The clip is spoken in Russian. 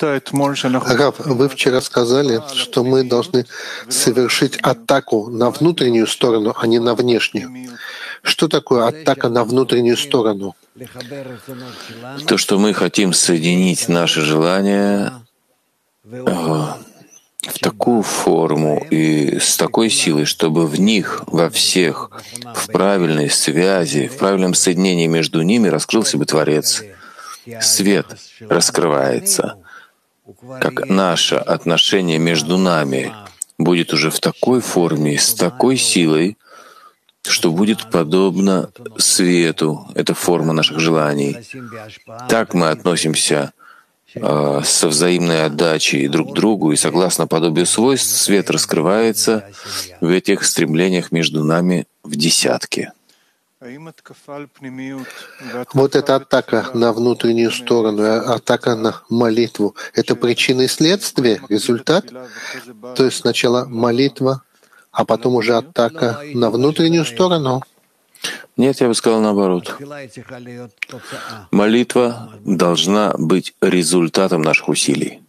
Раб, вы вчера сказали, что мы должны совершить атаку на внутреннюю сторону, а не на внешнюю. Что такое атака на внутреннюю сторону? То, что мы хотим соединить наши желания в такую форму и с такой силой, чтобы в них, во всех, в правильной связи, в правильном соединении между ними раскрылся бы Творец. Свет раскрывается, как наше отношение между нами будет уже в такой форме, с такой силой, что будет подобно свету. Это форма наших желаний. Так мы относимся э, со взаимной отдачей друг к другу, и согласно подобию свойств, свет раскрывается в этих стремлениях между нами в десятке. Вот эта атака на внутреннюю сторону, атака на молитву — это причина и следствие, результат? То есть сначала молитва, а потом уже атака на внутреннюю сторону? Нет, я бы сказал наоборот. Молитва должна быть результатом наших усилий.